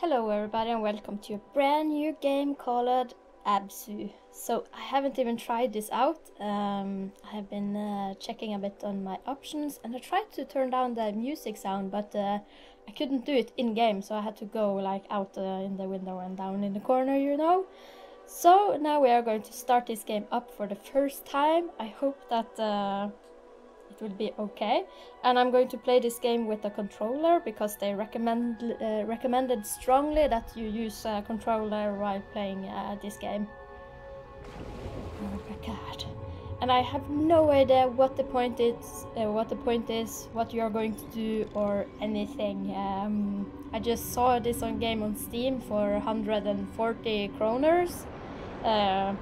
Hello everybody and welcome to a brand new game called ABZÛ. So I haven't even tried this out. Um, I have been uh, checking a bit on my options and I tried to turn down the music sound but uh, I couldn't do it in game so I had to go like out uh, in the window and down in the corner you know. So now we are going to start this game up for the first time. I hope that uh, it will be okay. And I'm going to play this game with a controller because they recommend uh, recommended strongly that you use a controller while playing uh, this game. Oh my god. And I have no idea what the point is, uh, what the point is, what you are going to do, or anything. Um, I just saw this on game on Steam for 140 kroners. Uh,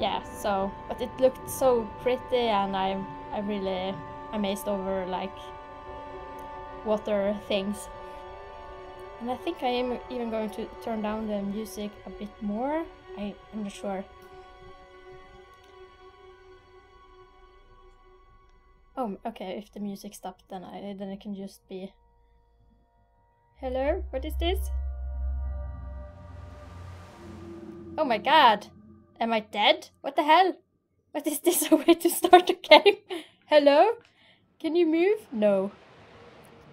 yeah, so but it looked so pretty, and I'm I'm really amazed over like water things. And I think I am even going to turn down the music a bit more. I, I'm not sure. Oh, okay, if the music stopped then I then it can just be Hello, what is this? Oh my god! Am I dead? What the hell? What is this a way to start a game? Hello? Can you move? No.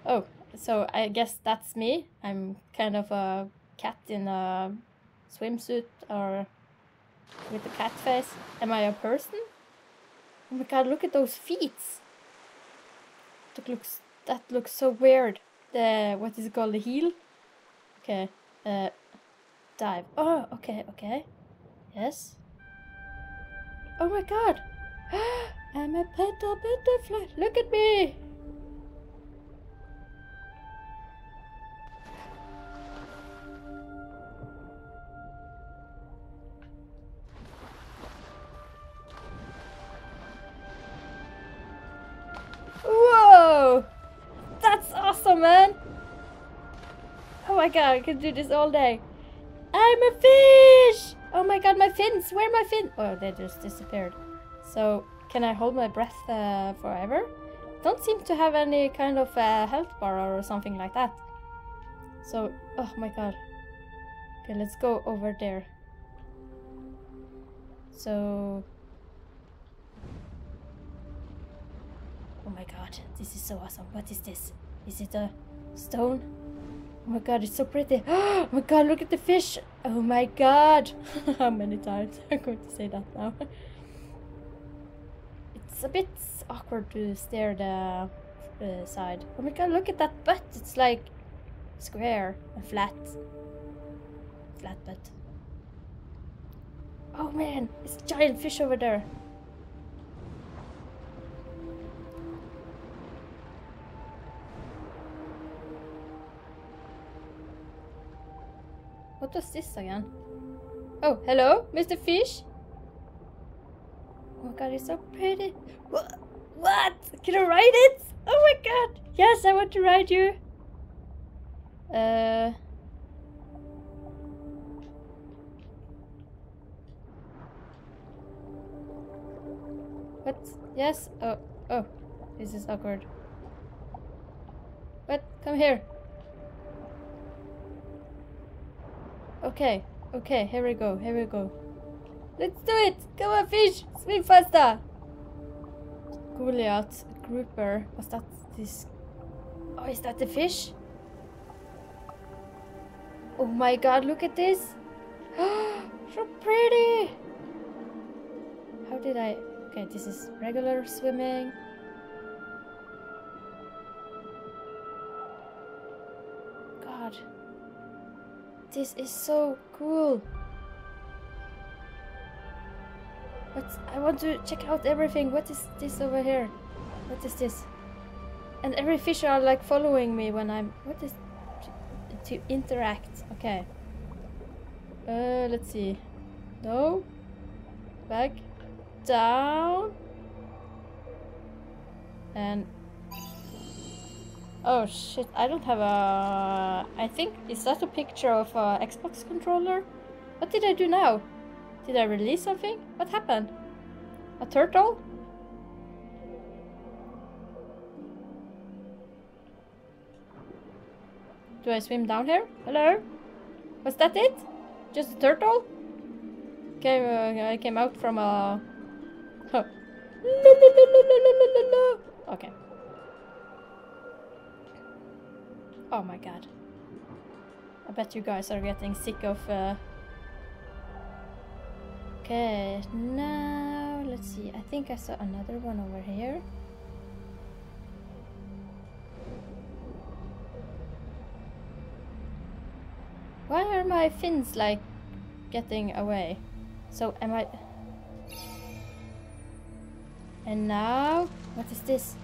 Oh, so I guess that's me. I'm kind of a cat in a swimsuit or with a cat face. Am I a person? Oh my god, look at those feet. That looks that looks so weird. The what is it called? The heel? Okay. Uh dive. Oh, okay, okay. Yes. Oh my god! I'm a petal butterfly. Look at me! Whoa! That's awesome, man! Oh my god, I can do this all day. I'm a fish! Oh my god, my fins! Where are my fins? Oh, they just disappeared. So, can I hold my breath uh, forever? Don't seem to have any kind of uh, health bar or something like that. So, oh my god. Okay, let's go over there. So... Oh my god, this is so awesome. What is this? Is it a stone? Oh my god, it's so pretty. Oh my god, look at the fish. Oh my god. How many times I'm going to say that now? it's a bit awkward to stare the uh, side. Oh my god, look at that butt. It's like square and flat. Flat butt. Oh man, it's a giant fish over there. What was this again? Oh, hello, Mr. Fish? Oh my god, it's so pretty. What? What? Can I ride it? Oh my god. Yes, I want to ride you. Uh. What? Yes? Oh, oh. This is awkward. What? Come here. Okay, okay, here we go, here we go. Let's do it! Come on, fish! Swim faster! Goliath, grouper. Was that this? Oh, is that the fish? Oh my god, look at this! so pretty! How did I... Okay, this is regular swimming. This is so cool. But I want to check out everything. What is this over here? What is this? And every fish are like following me when I'm... What is... To, interact. Okay. Uh, let's see. No. Back. Down. And... Oh shit, I don't have a... I think, is that a picture of a Xbox controller? What did I do now? Did I release something? What happened? A turtle? Do I swim down here? Hello? Was that it? Just a turtle? Came, uh, I came out from a... Huh. Okay. Oh my god. I bet you guys are getting sick of... Uh... Okay, now let's see. I think I saw another one over here. Why are my fins like getting away? So am I... And now... What is this?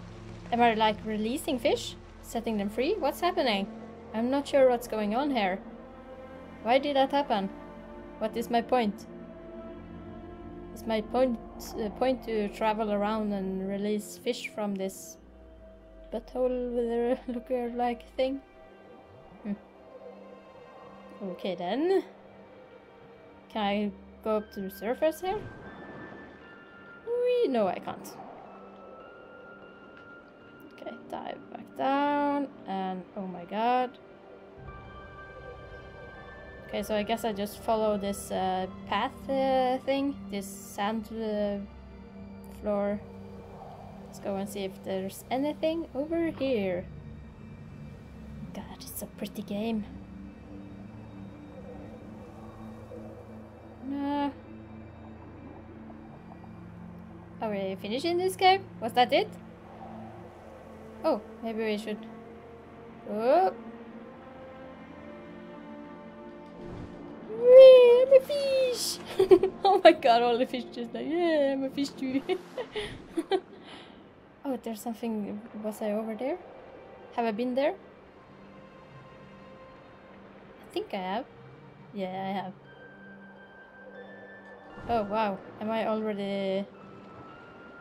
Am I like releasing fish? Setting them free? What's happening? I'm not sure what's going on here. Why did that happen? What is my point? Is my point uh, point to travel around and release fish from this butthole with a looker like thing? Hmm. Okay then. Can I go up to the surface here? Whee! No, I can't. Dive back down, and oh my god. Okay, so I guess I just follow this uh, path uh, thing, this sand uh, floor. Let's go and see if there's anything over here. God, it's a pretty game. No. Are we finishing this game? Was that it? Maybe we should... Oh! Whee, I'm a fish! oh my god, all the fish just like, yeah, I'm a fish too. oh, there's something... Was I over there? Have I been there? I think I have. Yeah, I have. Oh wow, am I already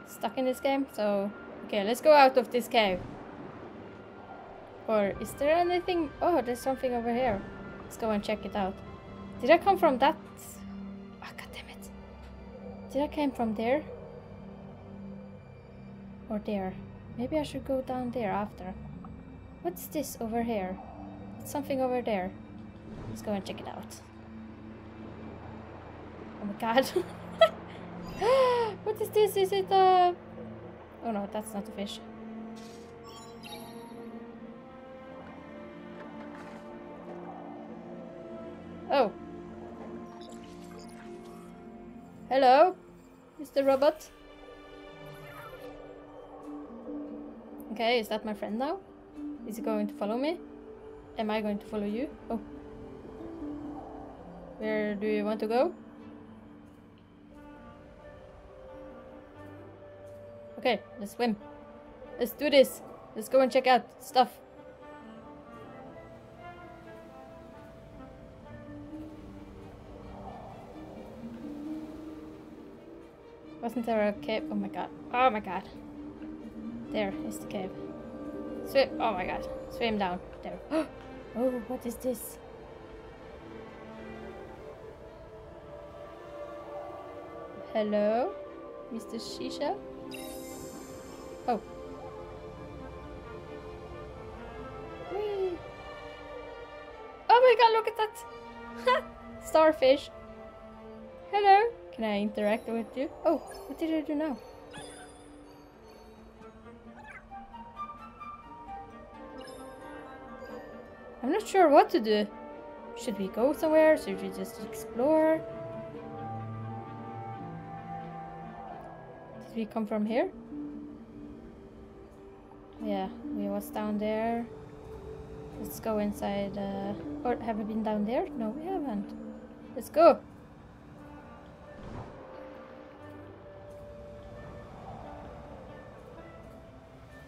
stuck in this game? So, okay, let's go out of this cave. Or is there anything? Oh, there's something over here. Let's go and check it out. Did I come from that? Oh, God damn it. Did I come from there? Or there? Maybe I should go down there after. What's this over here? It's something over there. Let's go and check it out. Oh my god. what is this? Is it a... Oh no, that's not a fish. Hello, Mr. Robot. Okay, is that my friend now? Is he going to follow me? Am I going to follow you? Oh. Where do you want to go? Okay, let's swim. Let's do this. Let's go and check out stuff. Wasn't there a cave? Oh my god. Oh my god. There is the cave. Swim. Oh my god. Swim down. There. Oh, what is this? Hello? Mr. Shisha? Oh. Whee. Oh my god, look at that! Starfish. Hello. Can I interact with you? Oh, what did I do now? I'm not sure what to do. Should we go somewhere? Should we just explore? Did we come from here? Yeah, we was down there. Let's go inside. Uh, or have we been down there? No, we haven't. Let's go.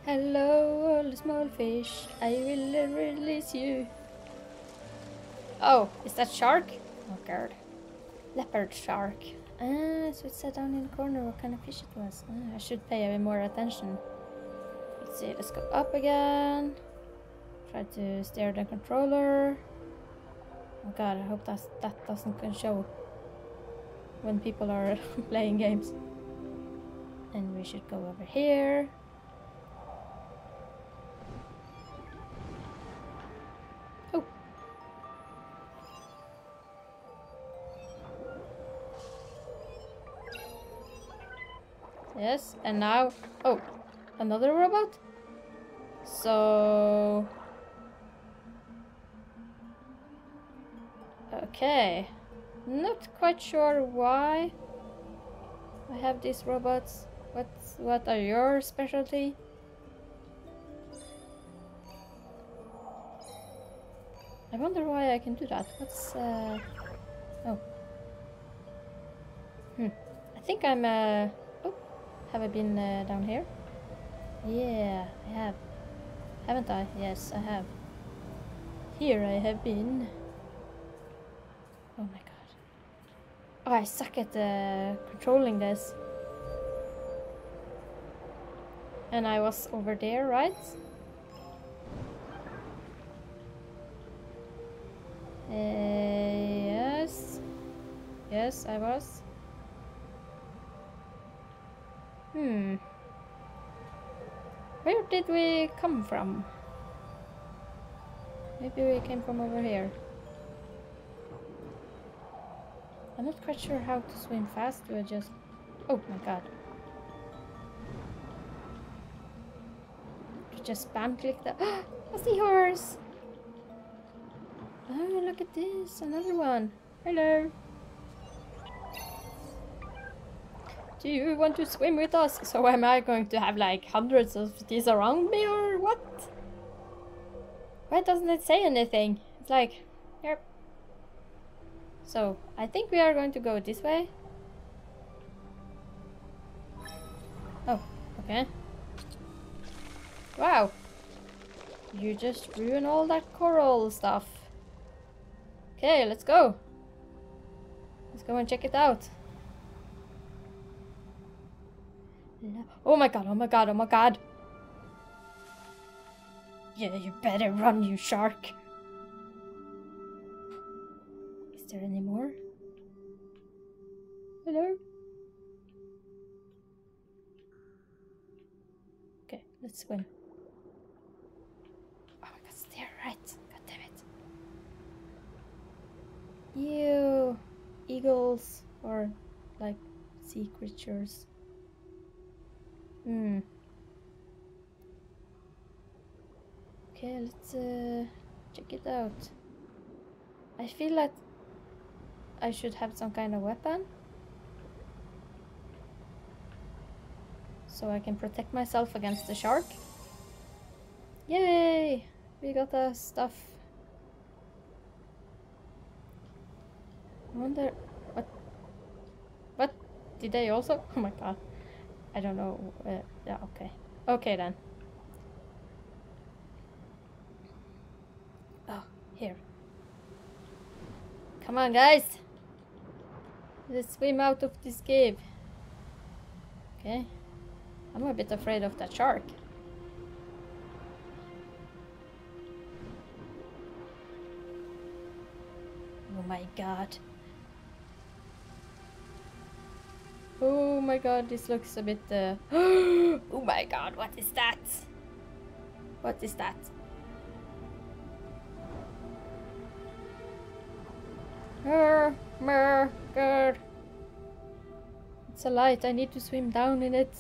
Hello, all small fish. I will release you. Oh, is that shark? Oh god. Leopard shark. Ah, so it said down in the corner what kind of fish it was. Ah, I should pay a bit more attention. Let's see, let's go up again. Try to steer the controller. Oh god, I hope that's, that doesn't show when people are playing games. And we should go over here. Yes, and now... Oh, another robot? So... Okay. Not quite sure why I have these robots. What's, what are your specialty? I wonder why I can do that. What's, uh... Oh. Hmm. I think I'm, uh... Have I been uh, down here? Yeah, I have. Haven't I? Yes, I have. Here I have been. Oh my god. Oh, I suck at uh, controlling this. And I was over there, right? Uh, yes. Yes, I was. Hmm. Where did we come from? Maybe we came from over here. I'm not quite sure how to swim fast. I just... Oh my god. Just spam click that. a seahorse! Oh, look at this. Another one. Hello. Do you want to swim with us? So am I going to have like hundreds of these around me or what? Why doesn't it say anything? It's like, yep. So, I think we are going to go this way. Oh, okay. Wow. You just ruin all that coral stuff. Okay, let's go. Let's go and check it out. Oh my god, oh my god, oh my god. Yeah, you better run, you shark. Is there any more? Hello? Okay, let's swim. Oh my god, there, right. God damn it. You eagles or like sea creatures. Hmm. Okay, let's uh, check it out. I feel like I should have some kind of weapon. So I can protect myself against the shark. Yay! We got the stuff. I wonder... What? What? Did they also? Oh my god. I don't know. Uh, yeah, okay. Okay then. Oh, here. Come on, guys. Let's swim out of this cave. Okay. I'm a bit afraid of that shark. Oh my god. Oh my god, this looks a bit... Uh... oh my god, what is that? What is that? Mer. It's a light, I need to swim down in it.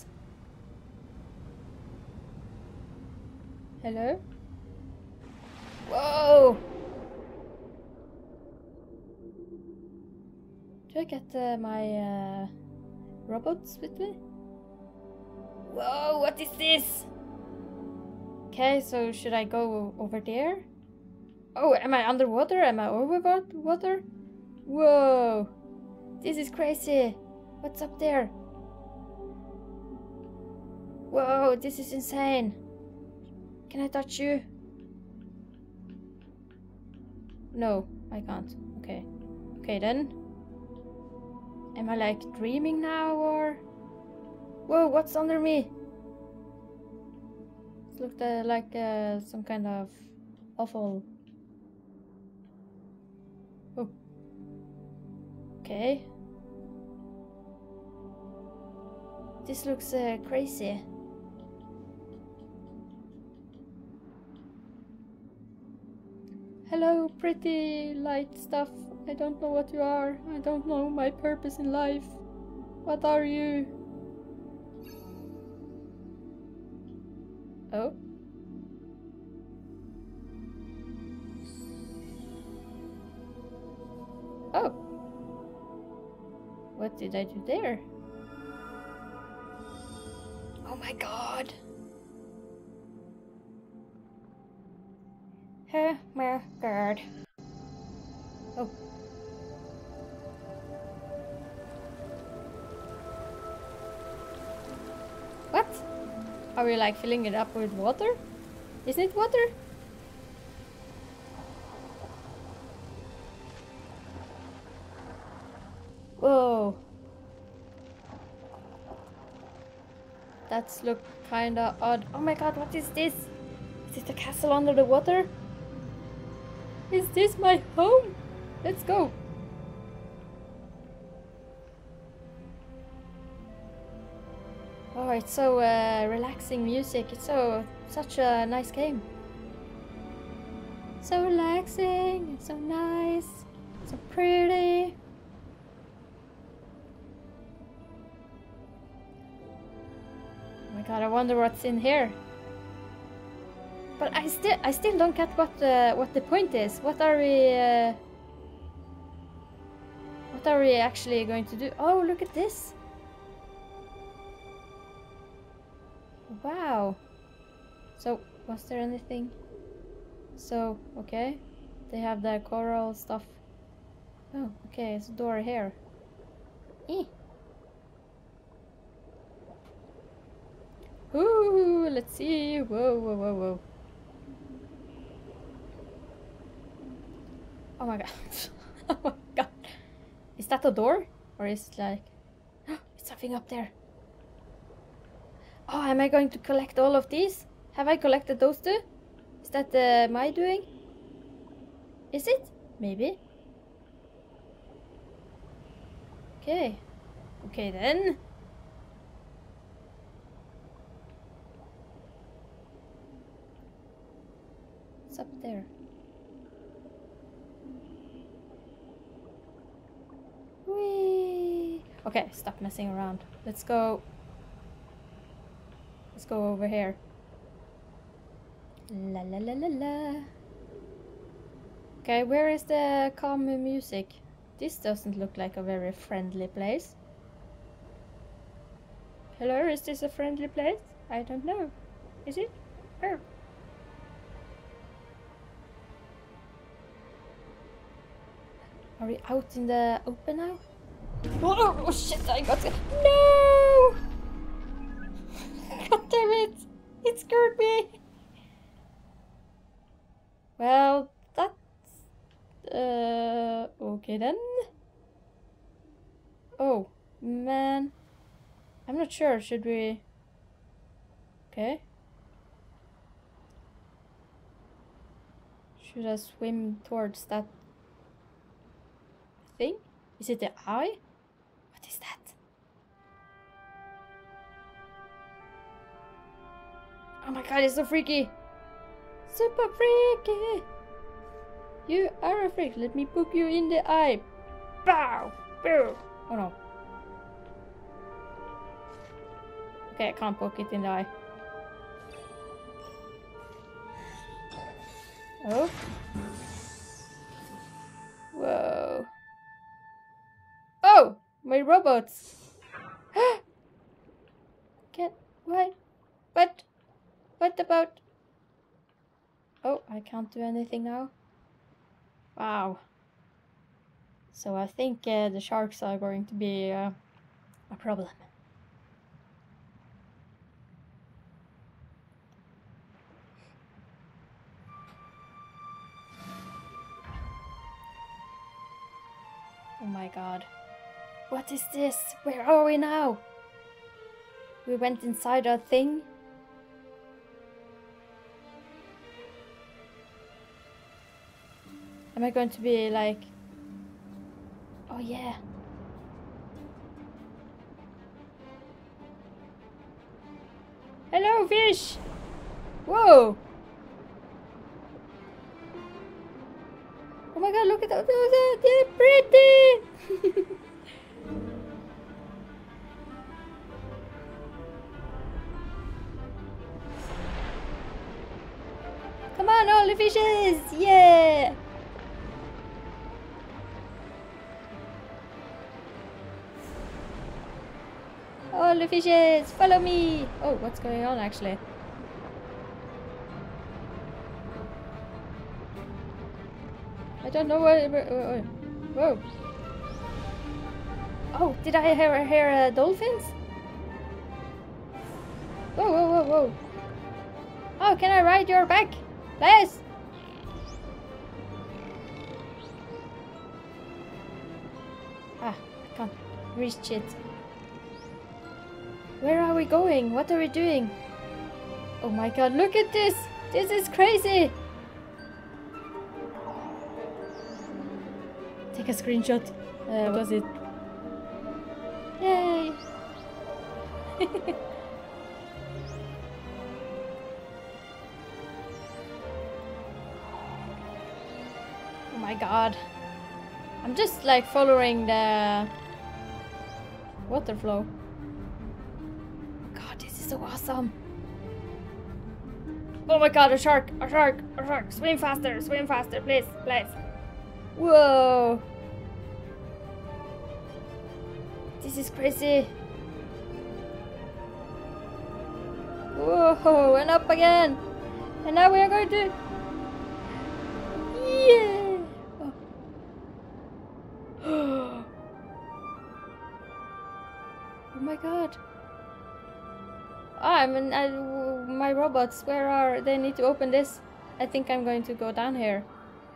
Hello? Whoa! Do I get uh, my... Uh robots with me? Whoa, what is this? Okay, so should I go over there? Oh, am I underwater? Am I over water? Whoa, this is crazy. What's up there? Whoa, this is insane. Can I touch you? No, I can't. Okay. Okay then. Am I like dreaming now or? Whoa, what's under me? It looked uh, like uh, some kind of awful. Oh. Okay. This looks uh, crazy. Hello, pretty light stuff. I don't know what you are. I don't know my purpose in life. What are you? Oh. Oh. What did I do there? Oh my god. Oh my god. Are we like filling it up with water? Isn't it water? Whoa. That's look kinda odd. Oh my god, what is this? Is it a castle under the water? Is this my home? Let's go. It's so uh, relaxing music. It's so such a nice game. So relaxing. So nice. So pretty. Oh my god! I wonder what's in here. But I still, I still don't get what uh, what the point is. What are we? Uh, what are we actually going to do? Oh, look at this! Wow. So, was there anything? So, okay. They have the coral stuff. Oh, okay, it's a door here. Eh. Ooh, let's see. Whoa, whoa, whoa, whoa. Oh my god. oh my god. Is that a door? Or is it like... it's something up there. Oh, am I going to collect all of these? Have I collected those two? Is that uh, my doing? Is it? Maybe. Okay. Okay then. What's up there? Whee! Okay, stop messing around. Let's go. Let's go over here. La la la la la. Okay, where is the calm music? This doesn't look like a very friendly place. Hello, is this a friendly place? I don't know. Is it? Oh. Are we out in the open now? Oh, oh, oh shit, I got it. No! Scared me! Well, that's... Uh, okay then. Oh, man. I'm not sure, should we... Okay. Should I swim towards that thing? Is it the eye? Oh my god, it's so freaky! Super freaky! You are a freak, let me poke you in the eye! Bow! Bow! Oh no. Okay, I can't poke it in the eye. Oh. Whoa. Oh! My robots! Get what? What? What about? Oh, I can't do anything now. Wow. So I think uh, the sharks are going to be uh, a problem. Oh my god. What is this? Where are we now? We went inside our thing. Am I going to be like... Oh yeah. Hello, fish! Whoa! Oh my god, look at that! Uh, they're pretty! Come on, all the fishes! Yeah! All the fishes, follow me! Oh, what's going on actually? I don't know what. Whoa. Oh, did I hear, hear uh, dolphins? Whoa, whoa, whoa, whoa. Oh, can I ride your back? Please? Ah, I can't reach it. Where are we going? What are we doing? Oh my god, look at this! This is crazy! Take a screenshot. Uh, was it? Yay! oh my god. I'm just like following the water flow. So awesome. Oh my god, a shark, a shark, a shark. Swim faster, swim faster, please, please. Whoa. This is crazy. Whoa, and up again. And now we are going to... Yeah. Oh, oh my god. Ah, I'm in, I, my robots, where are... They need to open this. I think I'm going to go down here.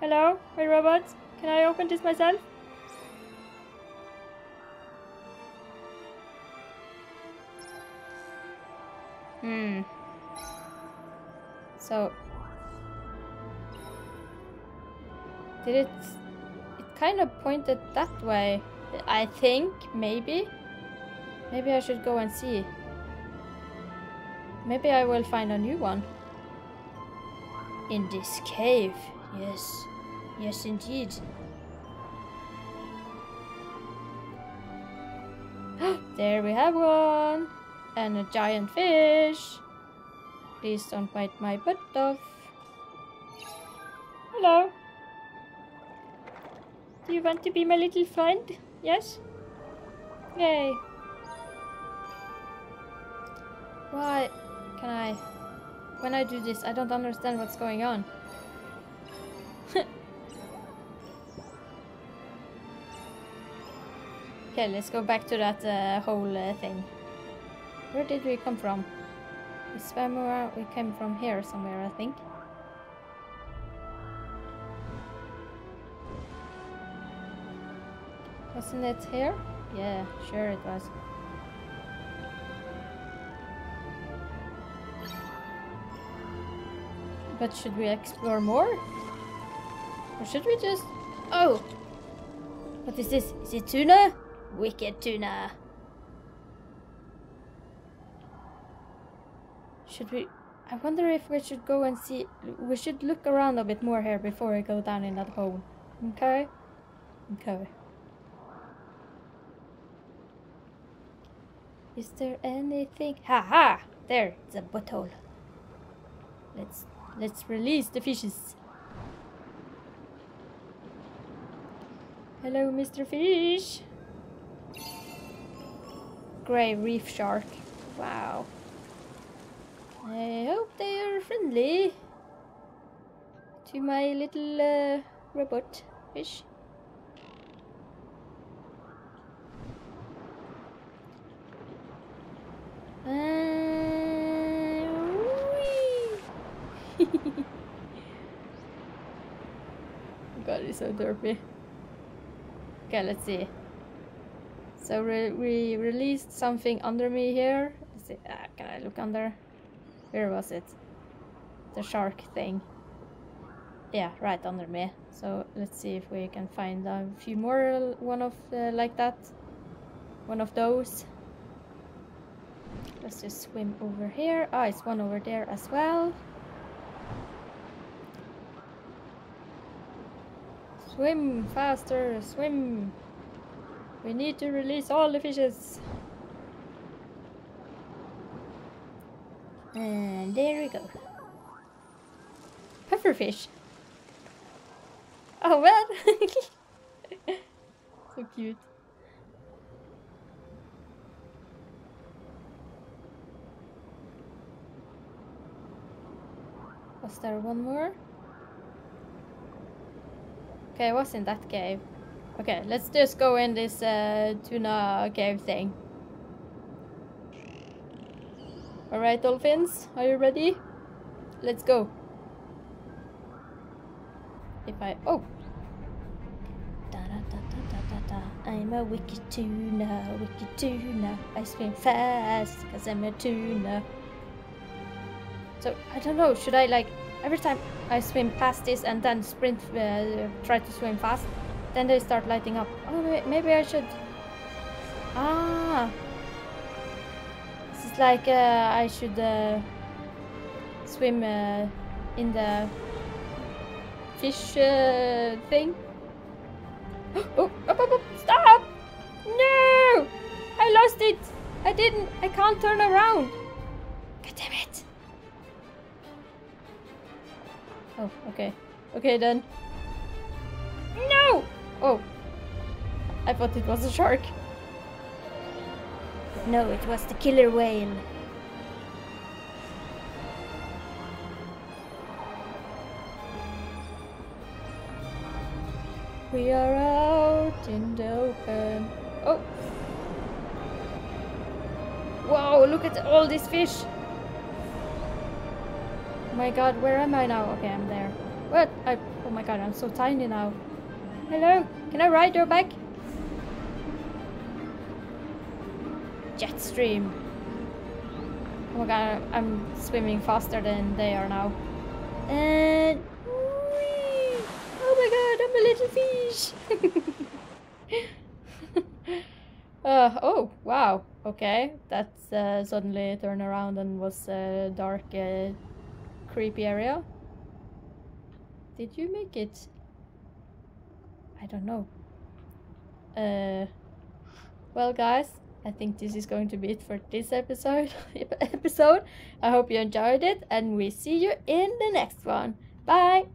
Hello, my robots? Can I open this myself? Hmm. So... Did it... It kind of pointed that way. I think, maybe. Maybe I should go and see. Maybe I will find a new one. In this cave, yes. Yes, indeed. there we have one! And a giant fish! Please don't bite my butt off. Hello! Do you want to be my little friend? Yes? Yay! Why can I... When I do this, I don't understand what's going on. Okay, let's go back to that uh, whole uh, thing. Where did we come from? We swam around, we came from here somewhere, I think. Wasn't it here? Yeah, sure it was. But should we explore more? Or should we just... Oh! What is this? Is it tuna? Wicked tuna. Should we... I wonder if we should go and see... We should look around a bit more here before we go down in that hole. Okay? Okay. Is there anything? Ha ha! There, it's a butthole. Let's let's release the fishes. Hello, Mr. Fish grey reef shark. Wow. I hope they are friendly to my little uh, robot fish. Uh, So derpy. Okay, let's see. So re we released something under me here. Let's See, ah, can I look under? Where was it? The shark thing. Yeah, right under me. So let's see if we can find a few more one of uh, like that. One of those. Let's just swim over here. Ah, oh, it's one over there as well. Swim faster, swim. We need to release all the fishes. And there we go. pufferfish. Oh man! so cute. Was there one more? Okay, I was in that cave. Okay, let's just go in this uh, tuna cave thing. Alright, dolphins, are you ready? Let's go. If I... Oh! Da, da, da, da, da, da, da. I'm a wicked tuna, wicked tuna. I swim fast, cause I'm a tuna. So, I don't know, should I like... Every time I swim past this and then sprint, uh, try to swim fast, then they start lighting up. Oh, maybe I should... Ah! This is like uh, I should uh, swim uh, in the fish uh, thing. Oh, up, up, up, stop! No! I lost it! I didn't, I can't turn around. God damn it. Oh, okay. Okay then. No! Oh. I thought it was a shark. No, it was the killer whale. We are out in the open. Oh! Wow, look at all these fish! My god, where am I now? Okay, I'm there. What? I, oh my god, I'm so tiny now. Hello, can I ride your back? Jet stream. Oh my god, I'm swimming faster than they are now. And... Oh my god, I'm a little fish! uh, oh, wow. Okay, that's uh, suddenly turned around and was a dark, uh, creepy area. Did you make it? I don't know. Uh, well, guys, I think this is going to be it for this episode. episode. I hope you enjoyed it, and we see you in the next one. Bye.